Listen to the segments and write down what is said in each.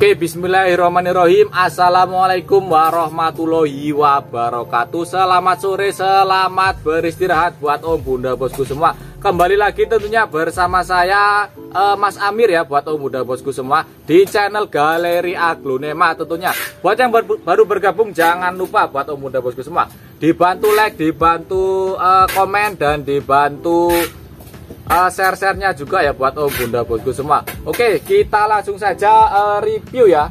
Oke, bismillahirrahmanirrahim. Assalamualaikum warahmatullahi wabarakatuh. Selamat sore, selamat beristirahat buat Om Bunda Bosku semua. Kembali lagi tentunya bersama saya uh, Mas Amir ya buat Om Bunda Bosku semua di channel Galeri Aglonema tentunya. Buat yang ber baru bergabung jangan lupa buat Om Bunda Bosku semua dibantu like, dibantu uh, komen dan dibantu uh, share-sharenya juga ya buat Om Bunda Bosku semua. Oke, kita langsung saja uh, review ya.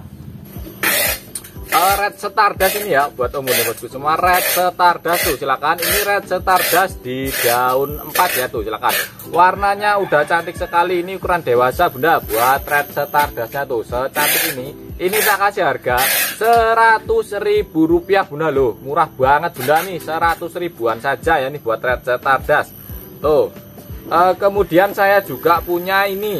Uh, red Stardust ini ya buat Om Bunda Bosku semua. Red Stardust tuh silakan. Ini Red Stardust di daun 4 ya tuh silakan. Warnanya udah cantik sekali. Ini ukuran dewasa Bunda buat Red Stardustnya tuh secantik ini. Ini tak kasih harga 100 ribu rupiah Bunda loh. Murah banget Bunda nih 100 ribuan saja ya nih buat Red Stardust. Tuh uh, kemudian saya juga punya ini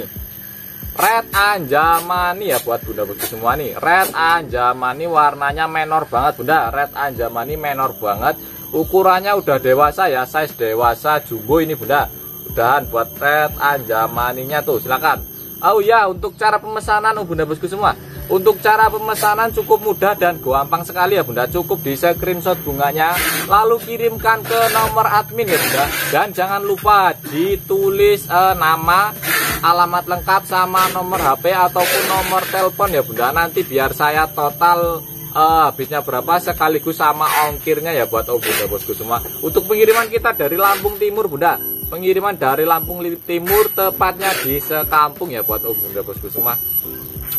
red anjamani ya buat bunda bunda semua nih red anjamani warnanya menor banget bunda. Red anjamani menor banget. Ukurannya udah dewasa ya size dewasa jumbo ini bunda. Udahan buat red anjamaninya tuh silakan. Oh ya untuk cara pemesanan oh bunda bosku semua untuk cara pemesanan cukup mudah dan gampang sekali ya bunda. Cukup di screenshot bunganya Lalu kirimkan ke nomor admin ya bunda. Dan jangan lupa ditulis eh, nama Alamat lengkap sama nomor HP ataupun nomor telepon ya bunda. Nanti biar saya total eh, habisnya berapa sekaligus sama ongkirnya ya buat oh bunda bosku semua. Untuk pengiriman kita dari Lampung Timur bunda. Pengiriman dari Lampung Timur tepatnya di sekampung ya buat oh bunda bosku semua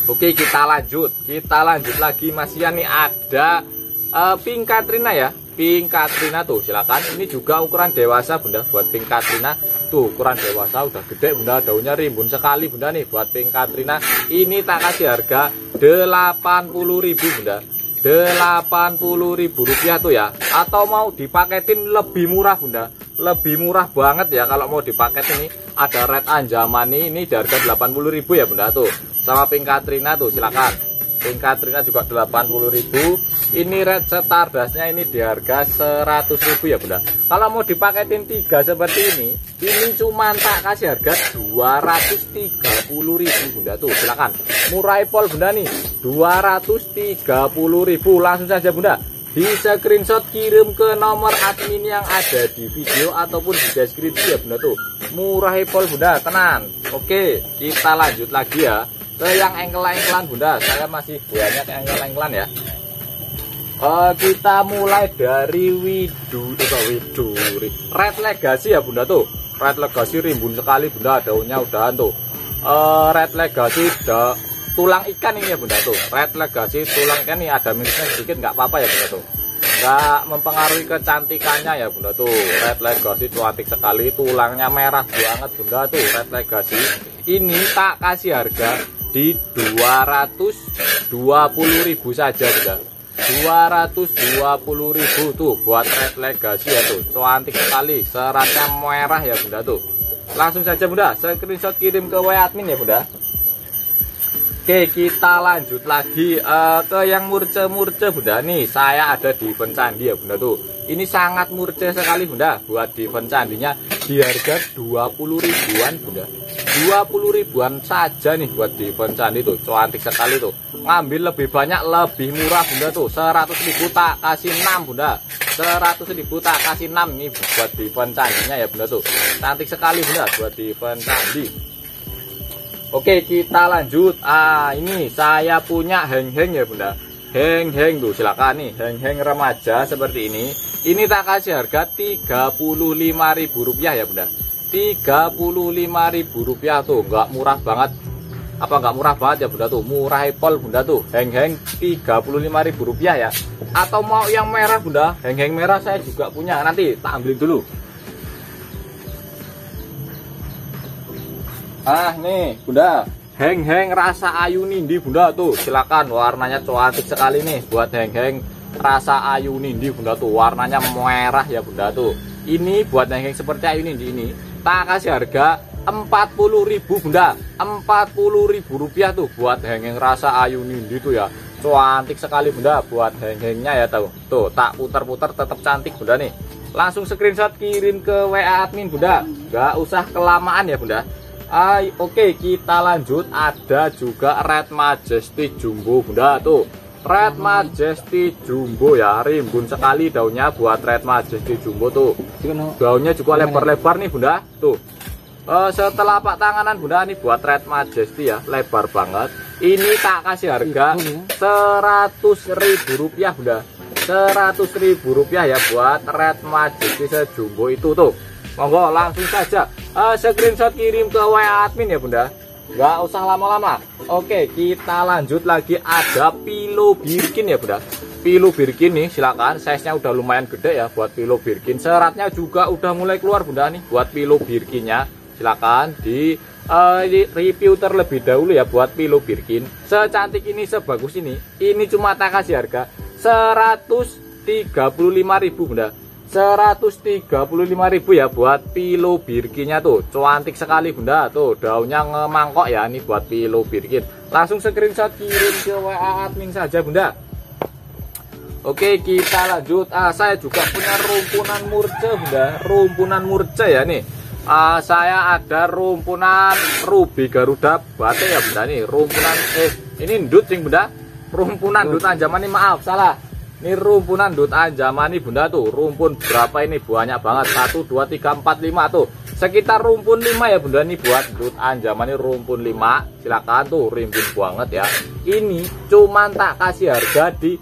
Oke kita lanjut. Kita lanjut lagi Mas Ian nih ada uh, Pink Katrina ya? Pink Katrina tuh silakan. Ini juga ukuran dewasa bunda. Buat Pink Katrina. Tuh ukuran dewasa udah gede bunda. Daunnya rimbun sekali bunda nih buat Pink Katrina. Ini tak kasih harga 80.000 bunda. 80.000 rupiah tuh ya. Atau mau dipaketin lebih murah bunda. Lebih murah banget ya Kalau mau dipaket ini. Ada red anjamani ini di harga 80.000 ya bunda tuh sama Pink Katrina tuh silakan. Pink Katrina juga 80.000 ini red stardustnya ini di harga 100.000 ya bunda. Kalau mau dipaketin tiga seperti ini ini cuma tak kasih harga 230.000 bunda tuh. Silakan. Murah pol bunda nih. 230.000 langsung saja bunda. Di screenshot kirim ke nomor admin yang ada di video ataupun di deskripsi ya bunda tuh. Murah pol bunda. Tenang. Oke kita lanjut lagi ya ke yang engkel-engkelan bunda. Saya masih banyak engkel-engkelan ya. Uh, kita mulai dari widu coba widuri red legacy ya bunda tuh. Red legacy rimbun sekali bunda. Daunnya udahan tuh. Uh, red legacy da, tulang ikan ini ya bunda tuh. Red legacy tulang ikan ini ada minusnya sedikit nggak apa-apa ya bunda tuh. Nggak mempengaruhi kecantikannya ya bunda tuh. Red legacy cantik sekali tulangnya merah banget bunda tuh. Red legacy ini tak kasih harga di 220.000 saja bunda 220.000 tuh buat red legacy ya tuh. Cantik sekali. Seratnya merah ya bunda tuh. Langsung saja bunda. Screenshot kirim ke WA admin ya bunda. Oke kita lanjut lagi uh, ke yang murce-murce bunda. Nih saya ada di pencandi ya bunda tuh. Ini sangat murce sekali bunda buat di pencandinya di harga 20 ribuan bunda. 20 ribuan saja nih buat di pencandi tuh cantik sekali tuh. Ngambil lebih banyak lebih murah bunda tuh. 100 ribu tak kasih 6 bunda. 100 ribu tak kasih 6 nih buat di pencandinya ya bunda tuh. Cantik sekali bunda buat di pencandi Oke kita lanjut. Ah ini saya punya heng-heng ya bunda heng-heng tuh silakan nih. Heng-heng remaja seperti ini. Ini tak kasih harga Rp35.000 ya bunda. Rp35.000 tuh nggak murah banget. Apa nggak murah banget ya bunda tuh? Murah pol bunda tuh. Heng-heng Rp35.000 ya. Atau mau yang merah bunda? Heng-heng merah saya juga punya. Nanti tak ambil dulu. Ah nih bunda heng-heng rasa ayu nindi bunda tuh. Silakan warnanya cantik sekali nih. Buat heng-heng rasa ayu nindi bunda tuh. Warnanya merah ya bunda tuh. Ini buat heng-heng seperti ayu nindi ini tak kasih harga 40.000 bunda. 40.000 rupiah tuh buat heng-heng rasa ayu nindi tuh ya. Cantik sekali bunda buat heng-hengnya ya tuh tuh tak putar-putar tetap cantik bunda nih. Langsung screenshot kirim ke WA admin bunda. Gak usah kelamaan ya bunda Ay, oke kita lanjut. Ada juga Red Majesty Jumbo bunda tuh. Red Majesty Jumbo ya rimbun sekali daunnya buat Red Majesty Jumbo tuh. Daunnya juga lebar-lebar nih bunda tuh. Uh, setelah pak tanganan bunda ini buat Red Majesty ya lebar banget. Ini tak kasih harga seratus ribu rupiah bunda. Seratus ribu rupiah ya buat Red Majesty sejumbo itu tuh monggo langsung saja. Uh, screenshot kirim ke WA admin ya bunda. Nggak usah lama-lama. Oke kita lanjut lagi. Ada pilo birkin ya bunda. Pilo birkin nih silakan. Size nya udah lumayan gede ya buat pilo birkin. Seratnya juga udah mulai keluar bunda nih buat pilo birkinnya. Silakan di uh, review terlebih dahulu ya buat pilo birkin. Secantik ini sebagus ini. Ini cuma tak kasih harga 135.000 bunda 135.000 ya buat pilo birkinnya tuh. Cantik sekali bunda. Tuh daunnya ngemangkok ya ini buat pilo birkin. Langsung screenshot kirim ke WA admin saja bunda. Oke kita lanjut. Ah, saya juga punya rumpunan murce bunda. Rumpunan murce ya nih. Ah, saya ada rumpunan ruby garuda bate ya bunda. Nih rumpunan eh ini ndut nih bunda. Rumpunan ndut. anjaman ini maaf salah ini rumpunan dut anjaman nih bunda tuh. Rumpun berapa ini? Banyak banget. 1, 2, 3, 4, 5 tuh. Sekitar rumpun 5 ya bunda nih buat dut anjaman ini rumpun 5. Silakan tuh rimbun banget ya. Ini cuman tak kasih harga di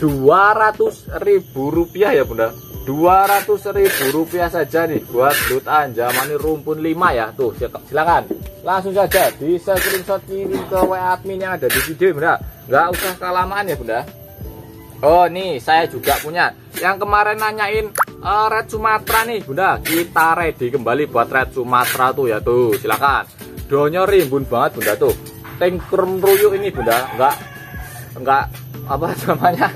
200 ribu rupiah ya bunda 200 ribu rupiah saja nih buat dut anjaman ini rumpun 5 ya tuh silakan langsung saja di screenshot kirim ke WA admin yang ada di video bunda nggak usah kelamaan ya bunda Oh nih saya juga punya. Yang kemarin nanyain uh, Red Sumatera nih. Bunda Kita ready kembali buat Red Sumatera tuh ya tuh. Silakan. Daunnya rimbun banget bunda tuh. Tengkurm ruyuk ini bunda. Enggak Enggak Apa namanya?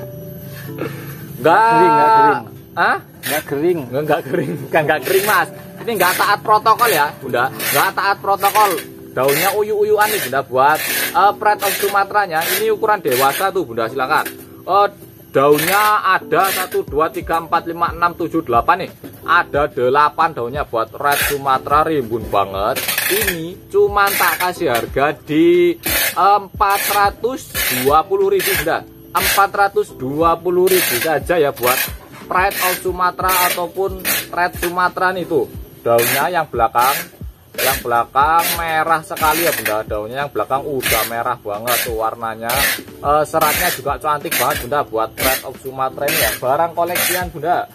Enggak Kering enggak kering. Hah? Enggak kering. Enggak, enggak kering. Enggak, enggak kering mas. Ini enggak taat protokol ya bunda. Enggak taat protokol. Daunnya uyu-uyuan nih bunda buat uh, Pride of Sumateranya Ini ukuran dewasa tuh bunda. Silakan. Oh daunnya ada 1 2 3 4 5 6 7 8 nih. Ada 8 daunnya buat red Sumatera rimbun banget. Ini cuma tak kasih harga di 420.000 bunda 420.000 saja ya buat Pride of Sumatera ataupun Red Sumatera nih tuh. Daunnya yang belakang yang belakang merah sekali ya bunda. Daunnya yang belakang udah merah banget tuh warnanya. E, seratnya juga cantik banget bunda buat red of Sumatera ini ya. Barang koleksian bunda.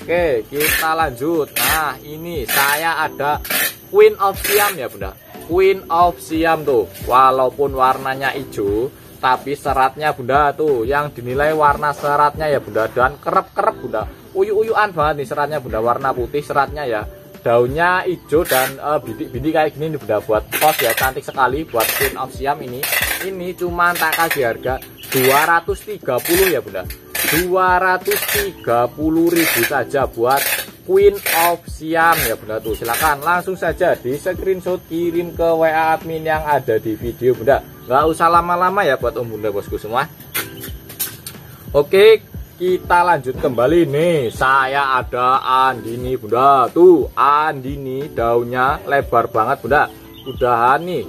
Oke kita lanjut. Nah ini saya ada Queen of Siam ya bunda. Queen of Siam tuh walaupun warnanya hijau tapi seratnya bunda tuh yang dinilai warna seratnya ya bunda. Dan kerep-kerep bunda. Uyu-uyuan banget nih seratnya bunda. Warna putih seratnya ya daunnya hijau dan uh, bintik-bintik kayak gini bunda buat pos ya cantik sekali buat Queen of Siam ini. Ini cuma tak kasih harga 230 ya bunda. 230 ribu saja buat Queen of Siam ya bunda. Tuh silakan langsung saja di screenshot kirim ke WA admin yang ada di video bunda. Nggak usah lama-lama ya buat om bunda bosku semua. Oke kita lanjut kembali nih. Saya ada andini bunda. Tuh andini daunnya lebar banget bunda. Udahan nih.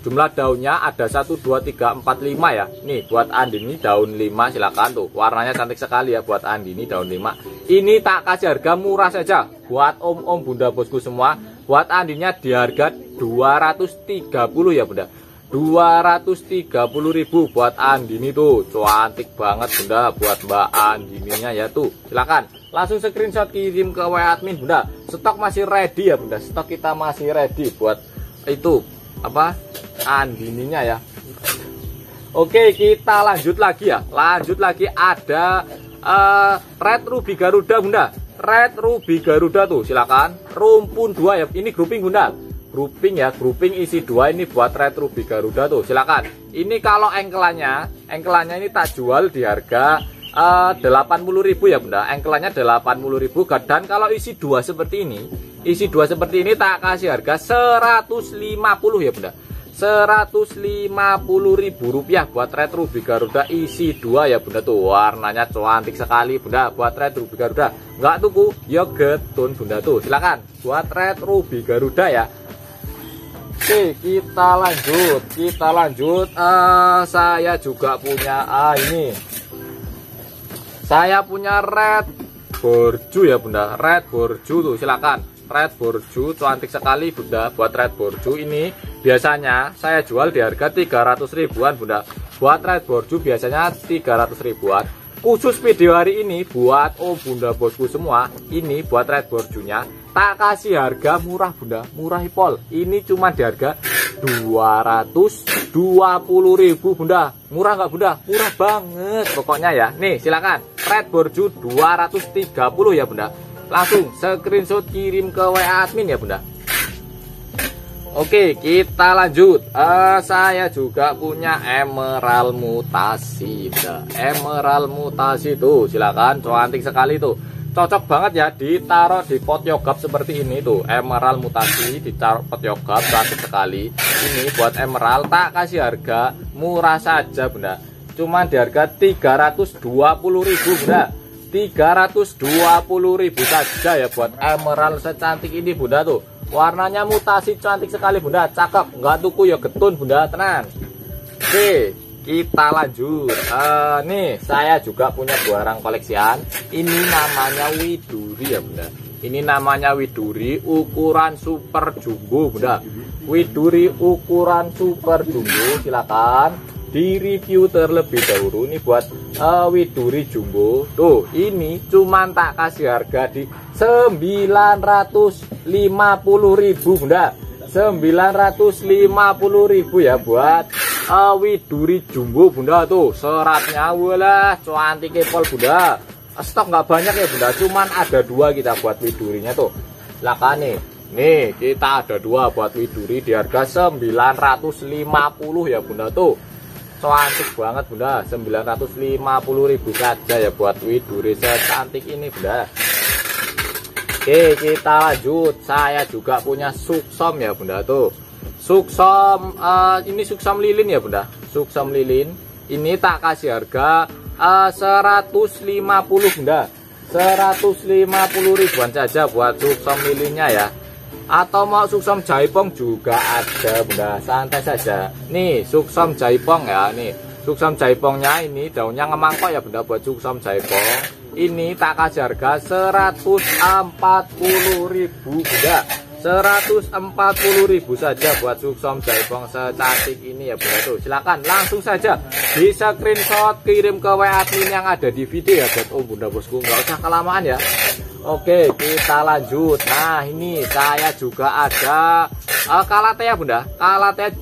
Jumlah daunnya ada 1 2 3 4 5 ya. Nih buat andini daun 5 silakan tuh. Warnanya cantik sekali ya buat andini daun 5 ini tak kasih harga murah saja buat om-om bunda bosku semua. Buat andinya di harga 230 ya bunda 230.000 buat Andini tuh. Cantik banget bunda buat Mbak Andininya ya tuh. Silakan langsung screenshot kirim ke WA admin bunda. Stok masih ready ya bunda. Stok kita masih ready buat itu apa Andininya ya. Oke kita lanjut lagi ya. Lanjut lagi ada uh, Red Ruby Garuda bunda. Red Ruby Garuda tuh silakan. Rumpun dua ya. Ini grouping bunda grouping ya grouping isi dua ini buat red ruby garuda tuh. Silakan. Ini kalau engkelannya engkelannya ini tak jual di harga eh, uh, 80.000 ya bunda. Engkelannya 80.000 dan kalau isi dua seperti ini isi dua seperti ini tak kasih harga 150 ya bunda. 150.000 rupiah buat red ruby garuda isi dua ya bunda. Tuh warnanya cantik sekali bunda buat red ruby garuda. Nggak tuku? Ya getun bunda. Tuh silakan. Buat red ruby garuda ya Oke, kita lanjut. Kita lanjut. Uh, saya juga punya ah ini. Saya punya red borju ya Bunda. Red borju tuh silakan. Red borju cantik sekali Bunda. Buat red borju ini biasanya saya jual di harga 300 ribuan Bunda. Buat red borju biasanya 300 ribuan. Khusus video hari ini buat oh Bunda bosku semua, ini buat red borjunya tak kasih harga murah bunda. Murah pol ini cuma di harga 220.000 bunda. Murah nggak bunda? Murah banget pokoknya ya. Nih silakan. Red borju 230 ya bunda. Langsung screenshot kirim ke WA admin ya bunda. Oke kita lanjut. Uh, saya juga punya emerald mutasi bunda. emerald mutasi tuh silakan. Cantik sekali tuh cocok banget ya ditaruh di pot yogurt seperti ini tuh. Emerald mutasi ditaruh pot yogurt cantik sekali. Ini buat emerald tak kasih harga murah saja bunda. Cuma di harga 320.000 bunda. 320.000 saja ya buat emerald secantik ini bunda tuh. Warnanya mutasi cantik sekali bunda. Cakep nggak tuku ya getun bunda. Tenang oke kita lanjut. Uh, nih saya juga punya barang koleksian. Ini namanya widuri ya bunda. Ini namanya widuri ukuran super jumbo bunda. Widuri ukuran super jumbo silakan di review terlebih dahulu ini buat uh, widuri jumbo. Tuh ini cuman tak kasih harga di 950.000 bunda. 950.000 ya buat uh, widuri jumbo bunda. Tuh seratnya wala cantik kepol bunda. Stok nggak banyak ya bunda. Cuman ada dua kita buat widurinya tuh. Laka nih. Kita ada dua buat widuri di harga 950 ya bunda. Tuh cantik banget bunda. 950 ribu saja ya buat widuri secantik ini bunda. Oke kita lanjut. Saya juga punya suksom ya bunda. Tuh Suksom uh, ini suksom lilin ya Bunda. Suksom lilin ini tak kasih harga uh, 150 Bunda. 150 ribuan saja buat suksom lilinnya ya. Atau mau suksom jaipong juga ada Bunda. Santai saja. Nih suksom jaipong ya nih. Suksom jaipongnya ini daunnya ngemangkok ya Bunda buat suksom jaipong. Ini tak kasih harga 140 ribu Bunda. 140.000 saja buat suksom jaipong secantik ini ya tuh silakan langsung saja di screenshot kirim ke WA admin yang ada di video ya buat oh bunda bosku nggak usah kelamaan ya. Oke kita lanjut. Nah ini saya juga ada uh, kalate ya bunda. Kalate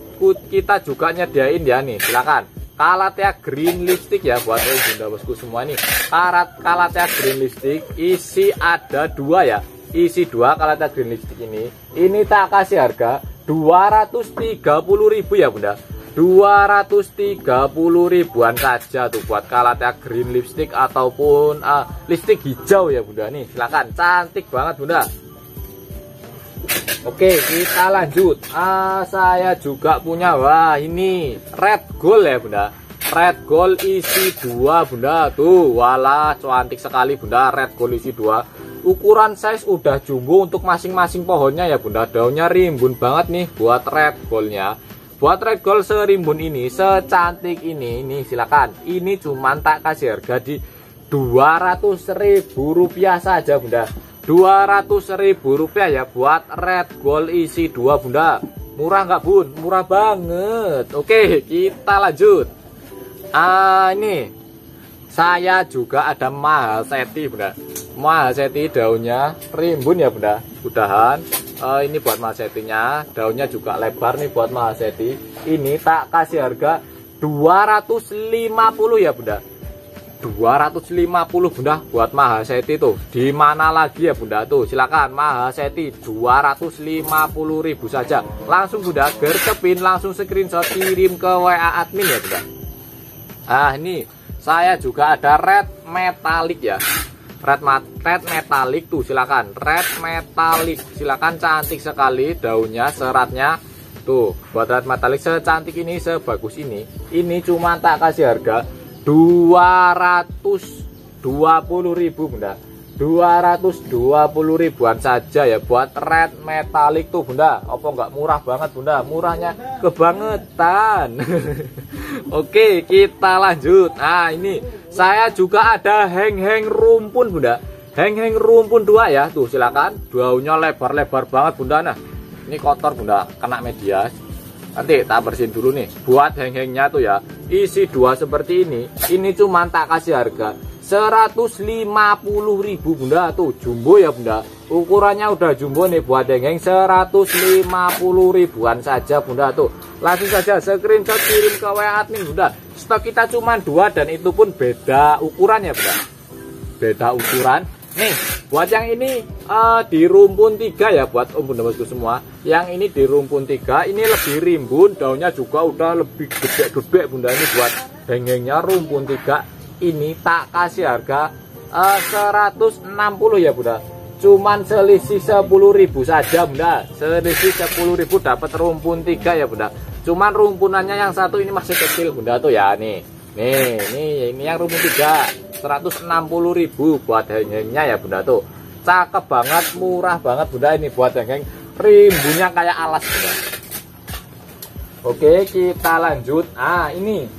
kita juga nyediain ya nih. Silakan. Kalatea green lipstick ya buat oh bunda bosku semua nih. Karat kalatea green lipstick isi ada dua ya isi dua kalata green lipstick ini ini tak kasih harga 230.000 ya bunda. 230 ribuan saja tuh buat kalata green lipstick ataupun uh, lipstick hijau ya bunda. Nih silahkan cantik banget bunda. Oke kita lanjut. Uh, saya juga punya wah ini red gold ya bunda. Red gold isi dua bunda. Tuh wala cantik sekali bunda. Red gold isi dua ukuran size udah jumbo untuk masing-masing pohonnya ya bunda. Daunnya rimbun banget nih buat red goldnya buat red gold serimbun ini secantik ini ini silakan. Ini cuman tak kasih harga di 200.000 rupiah saja bunda. 200.000 rupiah ya buat red gold isi dua bunda. Murah nggak bun? Murah banget. Oke kita lanjut. Ah ini. Saya juga ada mahal seti bunda mahaseti daunnya rimbun ya bunda. Udahan. Uh, ini buat mahasetinya daunnya juga lebar nih buat mahaseti ini tak kasih harga 250 ya bunda. 250 bunda buat mahaseti tuh. Di mana lagi ya bunda? Tuh silakan mahaseti 250 ribu saja. Langsung bunda gercepin langsung screenshot kirim ke WA admin ya bunda. Ah ini saya juga ada red metalik ya red, red metalik tuh silakan. Red metalik silakan cantik sekali daunnya seratnya. Tuh buat red metalik secantik ini sebagus ini. Ini cuma tak kasih harga 220.000 bunda 220 ribuan saja ya buat red metalik tuh bunda. Apa nggak murah banget bunda? Murahnya kebangetan. Oke kita lanjut. Nah ini saya juga ada heng-heng rumpun bunda. Heng-heng rumpun dua ya. Tuh silakan. Daunnya lebar-lebar banget bunda. Nah ini kotor bunda. Kena media. Nanti tak bersihin dulu nih. Buat heng-hengnya tuh ya. Isi dua seperti ini ini cuma tak kasih harga 150.000 bunda. Tuh jumbo ya bunda. Ukurannya udah jumbo nih buat dengeng. 150 ribuan saja bunda. Tuh langsung saja screenshot kirim ke WA admin bunda. Stok kita cuma dua dan itu pun beda ukurannya bunda. Beda ukuran. Nih buat yang ini uh, di rumpun tiga ya buat om bunda bosku semua. Yang ini di rumpun tiga ini lebih rimbun daunnya juga udah lebih gede-gede bunda. Ini buat dengengnya rumpun tiga ini tak kasih harga eh, 160 ya bunda. Cuman selisih 10.000 saja bunda. Selisih 10.000 dapat rumpun tiga ya bunda. Cuman rumpunannya yang satu ini masih kecil bunda tuh ya nih. Nih nih ini yang rumpun tiga. 160.000 buat hengengnya ya bunda tuh. Cakep banget murah banget bunda ini buat hengeng. Rimbunnya kayak alas bunda. Oke kita lanjut. Ah ini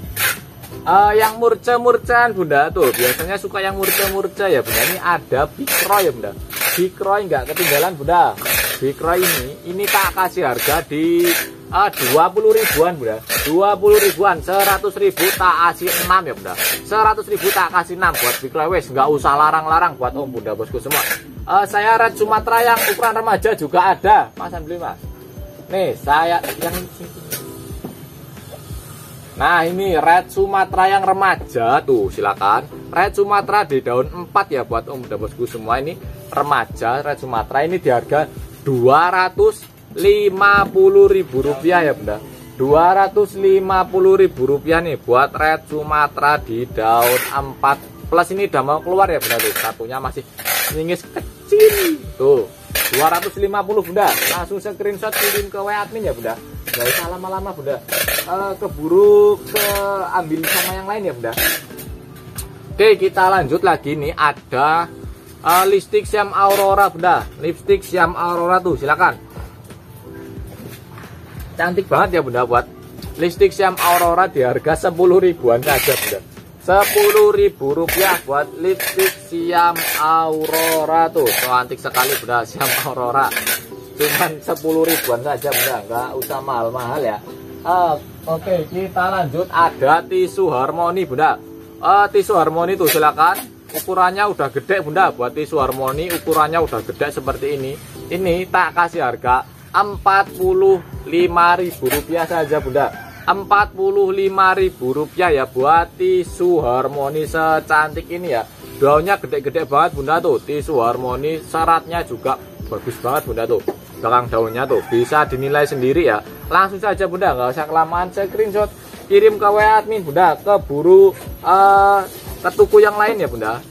uh, yang murca-murcaan bunda tuh. Biasanya suka yang murca-murca ya bunda. Ini ada bikroy ya bunda. Bikroy nggak ketinggalan bunda. Bikroy ini ini tak kasih harga di uh, 20 ribuan bunda. 20 ribuan 100 ribu tak kasih 6 ya bunda. 100 ribu tak kasih 6 buat bikroy wes nggak usah larang-larang buat om bunda bosku semua. Uh, saya red Sumatera yang ukuran remaja juga ada. Masan beli mas. Nih saya yang Nah ini red Sumatera yang remaja tuh silakan. Red Sumatera di daun 4 ya buat om dan bosku semua. Ini remaja red Sumatera ini di harga 250.000 rupiah ya bunda. 250.000 rupiah nih buat red Sumatera di daun 4 plus ini udah mau keluar ya bunda. Tuh satunya masih nyingis kecil. Tuh 250 bunda. Langsung screenshot kirim ke WA admin ya bunda. Gak usah lama-lama bunda. Uh, keburu ke ambil sama yang lain ya bunda. Oke kita lanjut lagi. Nih ada uh, lipstick Siam Aurora bunda. Lipstick Siam Aurora tuh silakan. Cantik banget ya bunda buat lipstick Siam Aurora di harga 10 ribuan saja bunda 10 ribu rupiah buat lipstick Siam Aurora tuh. Cantik sekali bunda. Siam Aurora. Cuman 10 ribuan saja bunda. Nggak usah mahal-mahal ya. Uh, oke okay, kita lanjut. Ada tisu harmoni bunda. Uh, tisu harmoni tuh silakan. Ukurannya udah gede bunda. Buat tisu harmoni ukurannya udah gede seperti ini. Ini tak kasih harga. Ribu rupiah saja bunda ribu rupiah ya buat tisu harmoni secantik ini ya. Daunnya gede-gede banget bunda tuh. Tisu harmoni syaratnya juga bagus banget bunda tuh. Belakang daunnya tuh bisa dinilai sendiri ya. Langsung saja bunda nggak usah kelamaan screenshot kirim ke WA admin bunda ke buru uh, ke tuku yang lain ya bunda.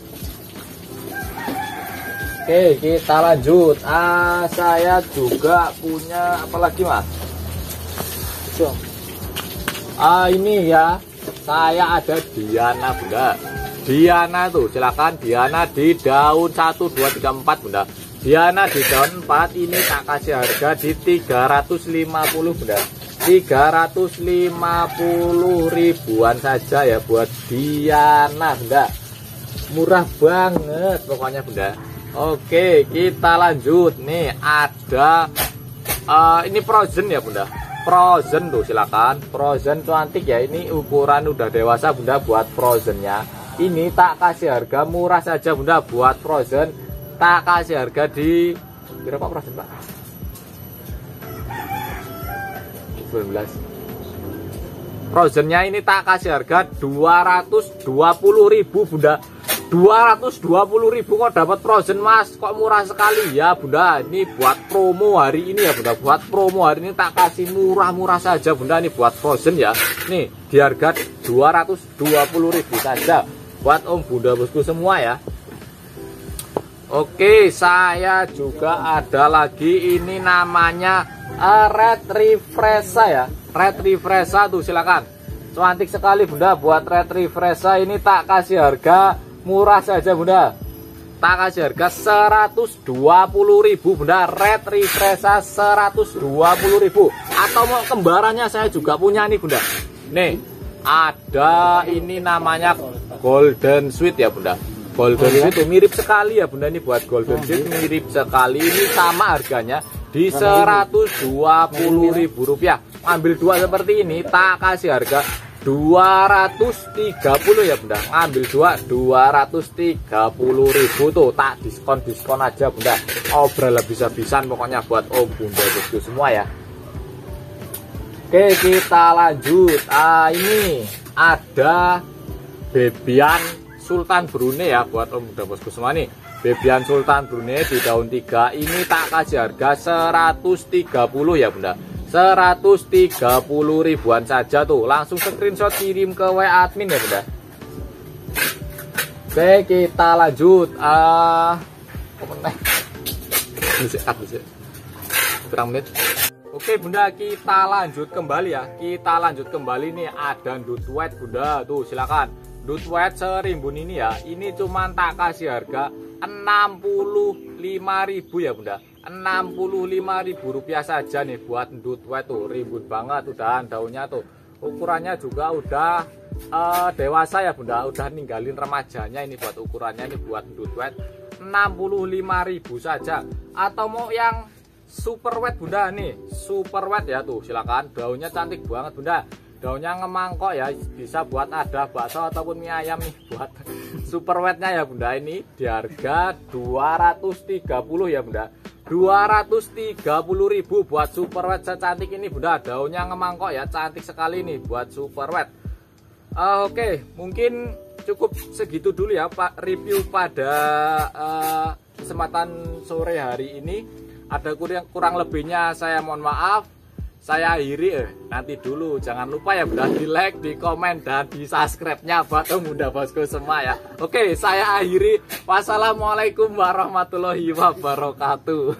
Oke kita lanjut. Ah saya juga punya apalagi mas ah ini ya. Saya ada Diana bunda. Diana tuh silakan Diana di daun 1 2 3 4 bunda. Diana di daun 4 ini tak kasih harga di 350 bunda. 350 ribuan saja ya buat Diana bunda. Murah banget pokoknya bunda. Oke kita lanjut. Nih ada uh, ini frozen ya bunda frozen tuh silakan. Frozen cantik ya. Ini ukuran udah dewasa bunda buat frozennya. Ini tak kasih harga murah saja bunda buat frozen. Tak kasih harga di berapa persen pak? 19 frozennya ini tak kasih harga 220.000 bunda 220.000 kok dapat frozen mas. Kok murah sekali? Ya bunda ini buat promo hari ini ya bunda. Buat promo hari ini tak kasih murah-murah saja bunda. Ini buat frozen ya. Nih di harga 220.000 saja buat om bunda bosku semua ya. Oke, saya juga ada lagi. Ini namanya uh, Red Refresha ya. Red Refresha tuh silakan. Cantik sekali Bunda buat Red Refresha. Ini tak kasih harga murah saja Bunda. tak kasih harga 120.000 bunda. Red refresha 120.000 atau mau kembarannya saya juga punya nih bunda. Nih ada ini namanya golden sweet ya bunda. Golden sweet mirip sekali ya bunda. Ini buat golden sweet mirip sekali. Ini sama harganya di 120.000 rupiah. Ambil dua seperti ini tak kasih harga 230 ya bunda. Ambil dua 230 ribu tuh. Tak diskon diskon aja bunda. Obral bisa-bisan pokoknya buat om bunda bosku semua ya. Oke kita lanjut. Ah ini ada bebian sultan brunei ya buat om bunda bosku semua nih. Bebian sultan brunei di daun 3 ini tak kasih harga 130 ya bunda 130 ribuan saja tuh. Langsung screenshot kirim ke WA admin ya bunda oke kita lanjut. Ah uh, berapa menit. Oke bunda kita lanjut kembali ya. Kita lanjut kembali nih. Ada white bunda. Tuh silakan. White serimbun ini ya. Ini cuma tak kasih harga 65.000 ya bunda Rp65.000 saja nih buat ndut tuh ribut banget udah daunnya tuh. Ukurannya juga udah uh, dewasa ya bunda. Udah ninggalin remajanya ini buat ukurannya ini buat ndut wet 65.000 saja. Atau mau yang super wet bunda nih. Super wet ya tuh silakan. Daunnya cantik banget bunda. Daunnya ngemangkok ya bisa buat ada bakso ataupun mie ayam nih buat super wetnya ya bunda. Ini di harga 230 ya bunda 230.000 buat super wet. Secantik ini bunda. Daunnya ngemangkok ya. Cantik sekali nih buat super wet. Uh, oke okay, mungkin cukup segitu dulu ya pak. Review pada uh, kesempatan sore hari ini. Ada kurang, kurang lebihnya saya mohon maaf saya akhiri eh, nanti dulu. Jangan lupa ya bunda di like di komen dan di subscribe nya buat muda bosku semua ya. Oke saya akhiri. Wassalamualaikum warahmatullahi wabarakatuh